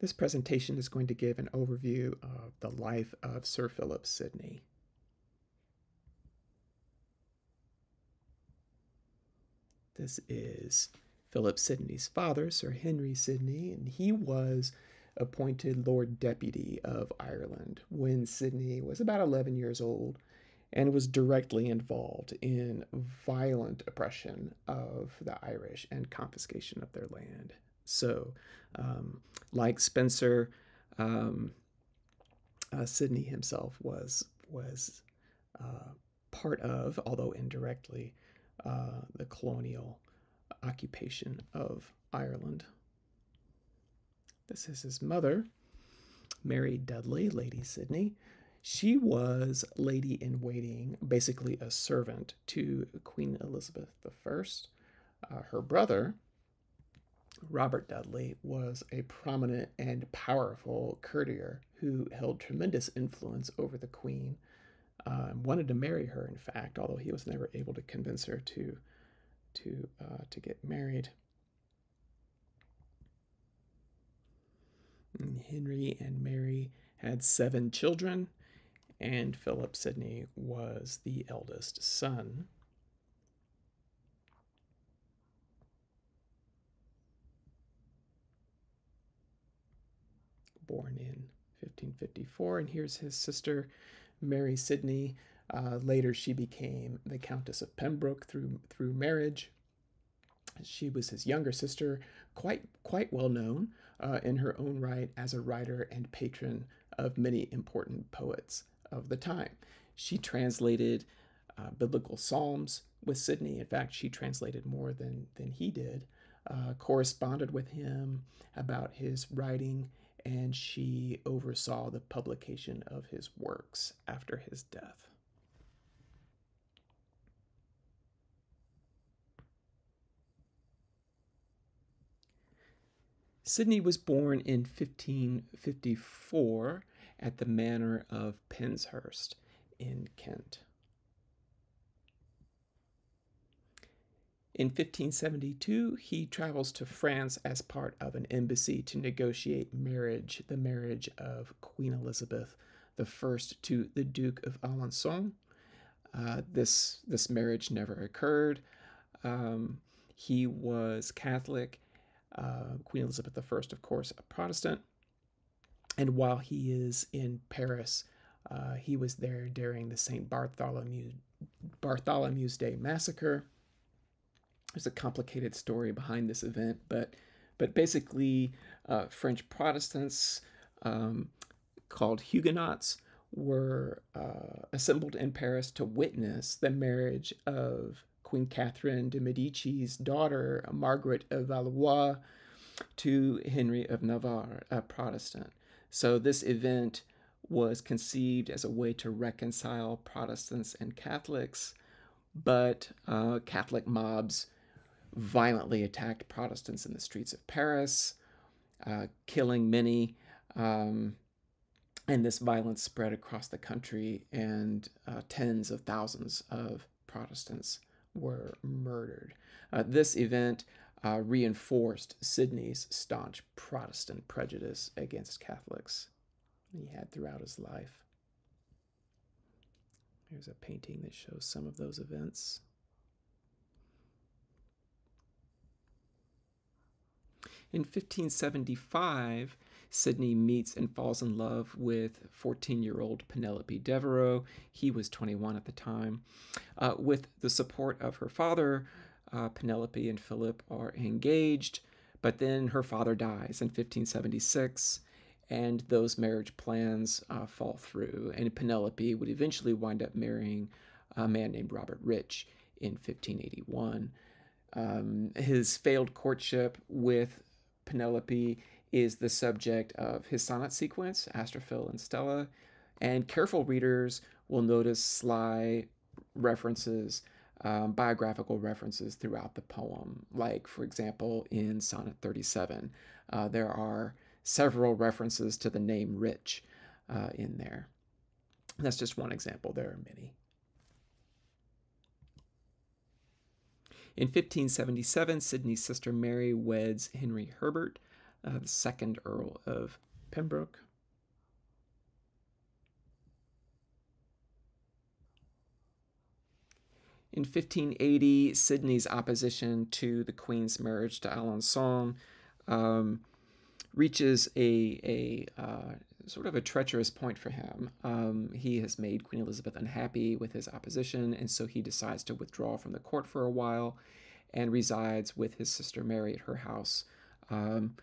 This presentation is going to give an overview of the life of Sir Philip Sidney. This is Philip Sidney's father, Sir Henry Sidney, and he was appointed Lord Deputy of Ireland when Sidney was about 11 years old and was directly involved in violent oppression of the Irish and confiscation of their land. So, um, like Spenser, um, uh, Sidney himself was was uh, part of, although indirectly, uh, the colonial occupation of Ireland. This is his mother, Mary Dudley, Lady Sidney. She was lady in waiting, basically a servant to Queen Elizabeth I. Uh, her brother, Robert Dudley, was a prominent and powerful courtier who held tremendous influence over the Queen. Uh, wanted to marry her, in fact, although he was never able to convince her to to uh, to get married. And Henry and Mary had seven children, and Philip Sidney was the eldest son. Born in 1554, and here's his sister, Mary Sidney. Uh, later, she became the Countess of Pembroke through through marriage. She was his younger sister, quite quite well known uh, in her own right as a writer and patron of many important poets of the time. She translated uh, biblical psalms with Sidney. In fact, she translated more than than he did. Uh, corresponded with him about his writing, and she oversaw the publication of his works after his death. Sidney was born in 1554 at the manor of Penshurst in Kent. In 1572, he travels to France as part of an embassy to negotiate marriage, the marriage of Queen Elizabeth I to the Duke of Alençon. Uh, this this marriage never occurred. Um, he was Catholic uh, Queen Elizabeth I, of course, a Protestant. And while he is in Paris, uh, he was there during the St. Bartholomew, Bartholomew's Day massacre. There's a complicated story behind this event, but but basically, uh, French Protestants um, called Huguenots were uh, assembled in Paris to witness the marriage of Queen Catherine de Medici's daughter, Margaret of Valois, to Henry of Navarre, a Protestant. So this event was conceived as a way to reconcile Protestants and Catholics, but uh, Catholic mobs violently attacked Protestants in the streets of Paris, uh, killing many. Um, and this violence spread across the country, and uh, tens of thousands of Protestants were murdered. Uh, this event uh, reinforced Sidney's staunch Protestant prejudice against Catholics he had throughout his life. Here's a painting that shows some of those events. In 1575, Sidney meets and falls in love with 14 year old Penelope Devereux. He was 21 at the time. Uh, with the support of her father, uh, Penelope and Philip are engaged, but then her father dies in 1576, and those marriage plans uh, fall through. And Penelope would eventually wind up marrying a man named Robert Rich in 1581. Um, his failed courtship with Penelope is the subject of his sonnet sequence, Astrophil and Stella, and careful readers will notice sly references, um, biographical references throughout the poem. Like, for example, in Sonnet 37, uh, there are several references to the name Rich uh, in there. That's just one example, there are many. In 1577, Sidney's sister Mary weds Henry Herbert, uh, the second Earl of Pembroke. In 1580, Sidney's opposition to the Queen's marriage to Alençon um, reaches a, a uh, sort of a treacherous point for him. Um, he has made Queen Elizabeth unhappy with his opposition, and so he decides to withdraw from the court for a while and resides with his sister Mary at her house, um,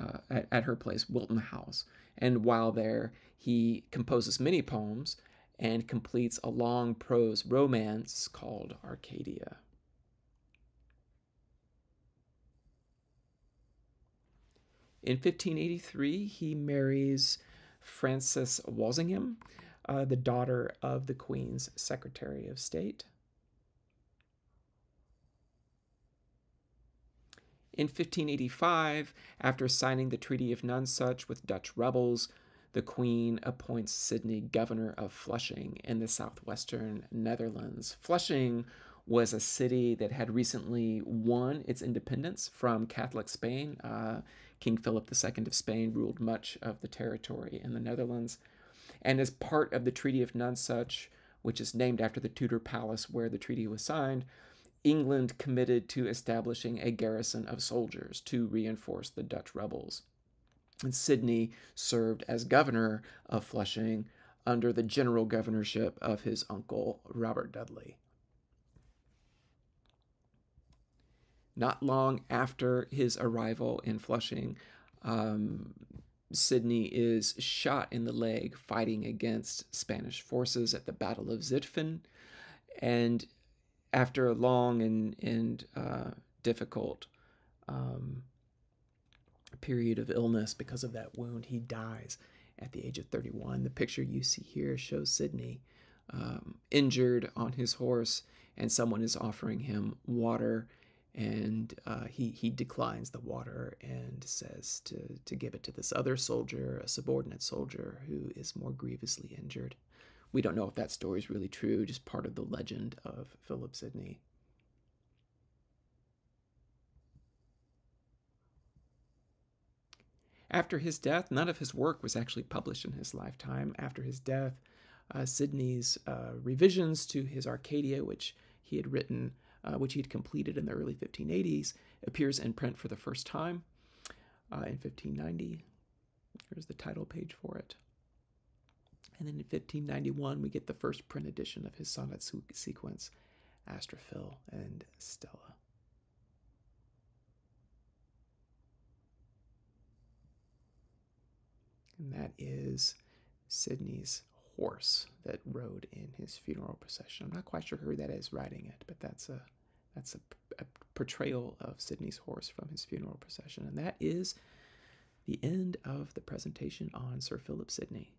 uh, at, at her place, Wilton House. And while there, he composes many poems and completes a long prose romance called Arcadia. In 1583, he marries Frances Walsingham, uh, the daughter of the Queen's Secretary of State. In 1585, after signing the Treaty of Nonsuch with Dutch rebels, the Queen appoints Sidney governor of Flushing in the southwestern Netherlands. Flushing was a city that had recently won its independence from Catholic Spain. Uh, King Philip II of Spain ruled much of the territory in the Netherlands. And as part of the Treaty of Nonsuch, which is named after the Tudor palace where the treaty was signed, England committed to establishing a garrison of soldiers to reinforce the Dutch rebels. And Sidney served as governor of Flushing under the general governorship of his uncle, Robert Dudley. Not long after his arrival in Flushing, um, Sidney is shot in the leg fighting against Spanish forces at the Battle of Zutphen. And after a long and, and uh, difficult um, period of illness because of that wound, he dies at the age of 31. The picture you see here shows Sidney um, injured on his horse, and someone is offering him water, and uh, he he declines the water and says to to give it to this other soldier, a subordinate soldier who is more grievously injured. We don't know if that story is really true, just part of the legend of Philip Sidney. After his death, none of his work was actually published in his lifetime. After his death, uh, Sidney's uh, revisions to his Arcadia, which he had written, uh, which he had completed in the early 1580s, appears in print for the first time uh, in 1590. Here's the title page for it. And then in 1591, we get the first print edition of his sonnet sequence, Astrophil and Stella. And that is Sidney's horse that rode in his funeral procession. I'm not quite sure who that is riding it, but that's a that's a, a portrayal of Sidney's horse from his funeral procession. And that is the end of the presentation on Sir Philip Sidney.